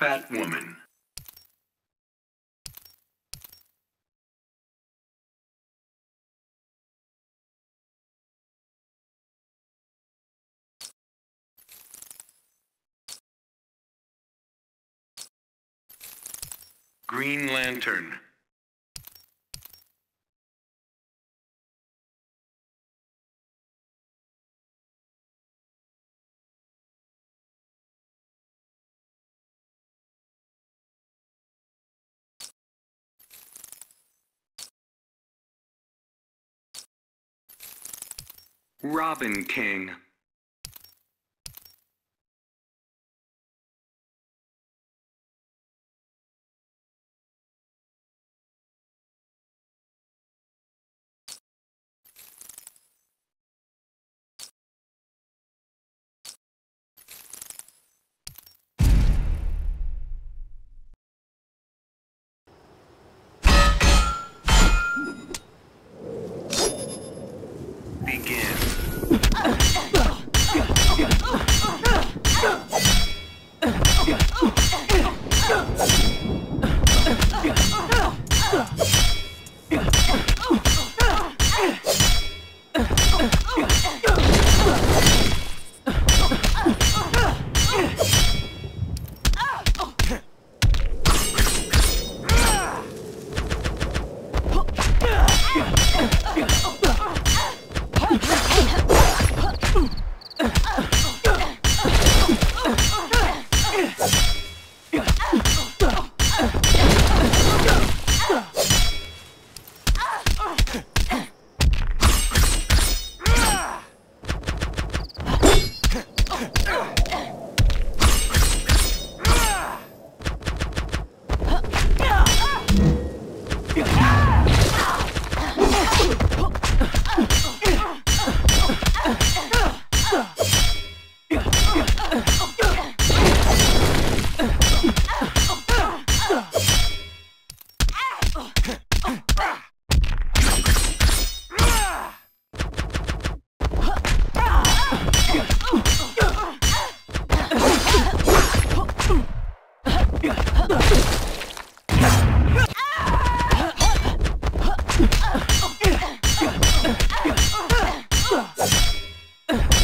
Batwoman. Green Lantern. Robin King. Oh. you